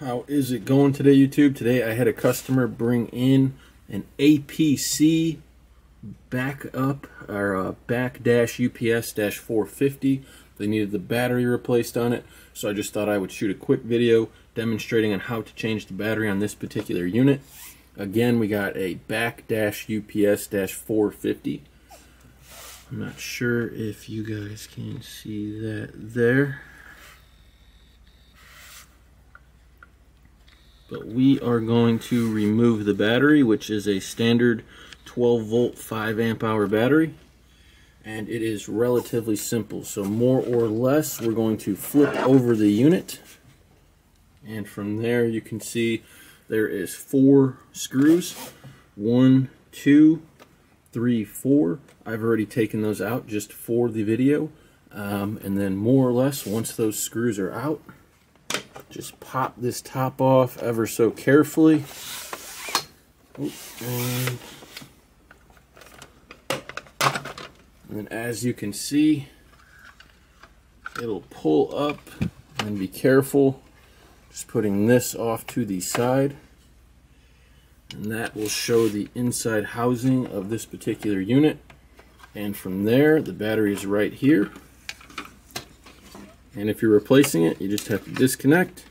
is it going today, YouTube? Today I had a customer bring in an APC backup or a back dash UPS dash 450. They needed the battery replaced on it, so I just thought I would shoot a quick video demonstrating on how to change the battery on this particular unit. Again, we got a back dash UPS dash 450. I'm not sure if you guys can see that there. But we are going to remove the battery, which is a standard 12 volt 5 amp hour battery. And it is relatively simple. So more or less, we're going to flip over the unit. And from there, you can see there is four screws. One, two, three, four. I've already taken those out just for the video. Um, and then more or less, once those screws are out, just pop this top off ever so carefully. And, and as you can see, it'll pull up and be careful. Just putting this off to the side. And that will show the inside housing of this particular unit. And from there, the battery is right here. And if you're replacing it, you just have to disconnect.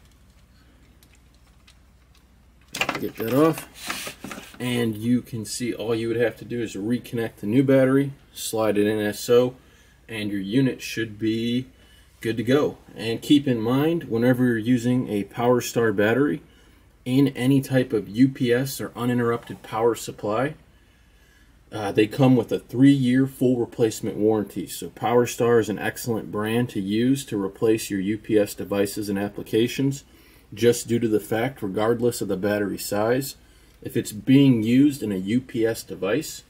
Get that off. And you can see all you would have to do is reconnect the new battery, slide it in as so, and your unit should be good to go. And keep in mind, whenever you're using a PowerStar battery in any type of UPS or uninterrupted power supply, uh, they come with a three-year full replacement warranty. So PowerStar is an excellent brand to use to replace your UPS devices and applications just due to the fact, regardless of the battery size, if it's being used in a UPS device,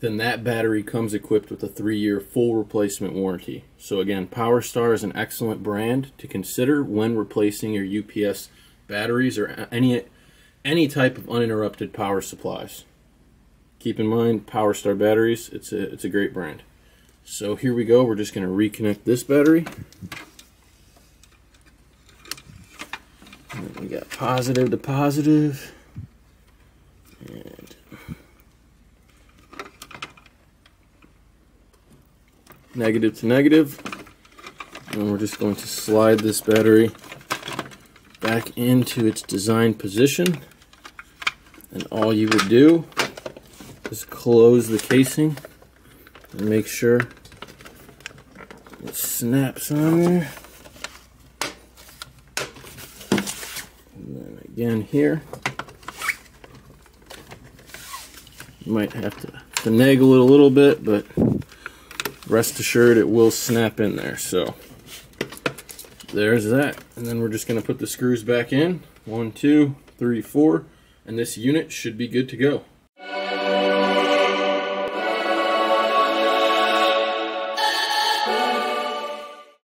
then that battery comes equipped with a three-year full replacement warranty. So again, PowerStar is an excellent brand to consider when replacing your UPS batteries or any any type of uninterrupted power supplies keep in mind PowerStar batteries it's a it's a great brand. So here we go we're just going to reconnect this battery. We got positive to positive. And negative to negative. negative. And we're just going to slide this battery back into its design position. And all you would do just close the casing and make sure it snaps on there. And then again here. You might have to finagle it a little bit, but rest assured it will snap in there. So there's that. And then we're just going to put the screws back in. One, two, three, four. And this unit should be good to go.